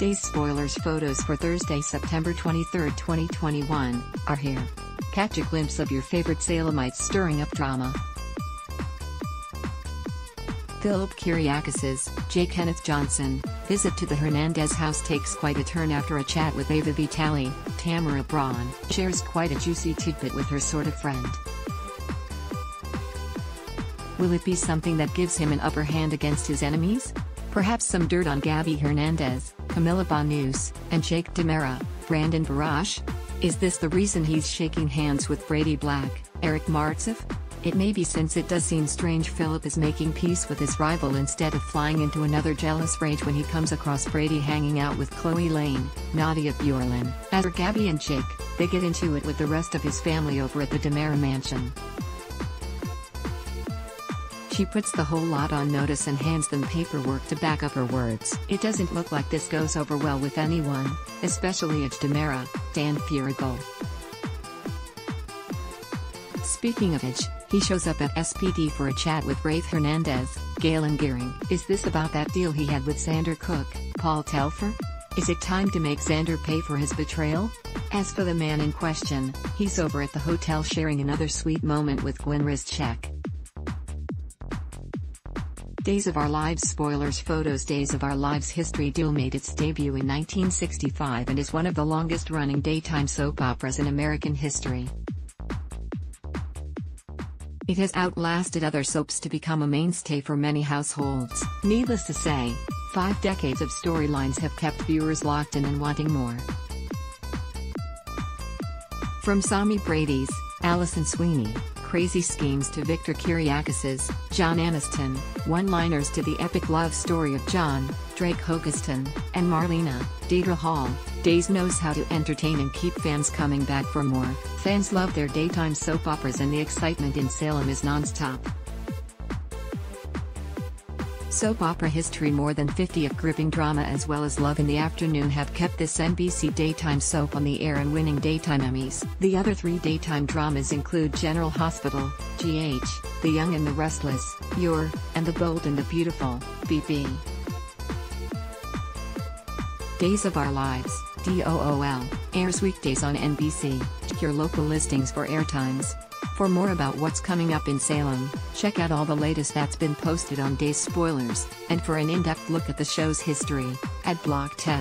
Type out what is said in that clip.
Days spoilers photos for Thursday, September 23, 2021, are here. Catch a glimpse of your favorite Salemites stirring up drama. Philip Kiriakis's, Jay Kenneth Johnson, visit to the Hernandez house takes quite a turn after a chat with Ava Vitale, Tamara Braun, shares quite a juicy tidbit with her sort of friend. Will it be something that gives him an upper hand against his enemies? Perhaps some dirt on Gabby Hernandez, Camila Banus, and Jake DiMera, Brandon Barash? Is this the reason he's shaking hands with Brady Black, Eric Martsolf? It may be since it does seem strange Philip is making peace with his rival instead of flying into another jealous rage when he comes across Brady hanging out with Chloe Lane, Nadia Bjorlin. As for Gabby and Jake, they get into it with the rest of his family over at the DiMera mansion. She puts the whole lot on notice and hands them paperwork to back up her words. It doesn't look like this goes over well with anyone, especially EJ DiMera, Dan Feuerriegel. Speaking of EJ, he shows up at SPD for a chat with Rafe Hernandez, Galen Gering. Is this about that deal he had with Xander Cook, Paul Telfer? Is it time to make Xander pay for his betrayal? As for the man in question, he's over at the hotel sharing another sweet moment with Gwen Rizczech. Days of Our Lives spoilers photos Days of Our Lives history DOOL made its debut in 1965 and is one of the longest running daytime soap operas in American history. It has outlasted other soaps to become a mainstay for many households. Needless to say, five decades of storylines have kept viewers locked in and wanting more. From Sami Brady's, Alison Sweeney, crazy schemes to Victor Kiriakis's, John Aniston, one-liners to the epic love story of John, Drake Hogestyn, and Marlena, Deidre Hall, Days knows how to entertain and keep fans coming back for more. Fans love their daytime soap operas and the excitement in Salem is non-stop. Soap opera history More than 50 of gripping drama as well as Love in the Afternoon have kept this NBC daytime soap on the air and winning daytime Emmys. The other three daytime dramas include General Hospital, GH, The Young and the Restless, You're, and The Bold and the Beautiful, BB. Days of Our Lives, DOOL, airs weekdays on NBC. Check your local listings for airtimes. For more about what's coming up in Salem, check out all the latest that's been posted on Days Spoilers, and for an in-depth look at the show's history, at Block 10.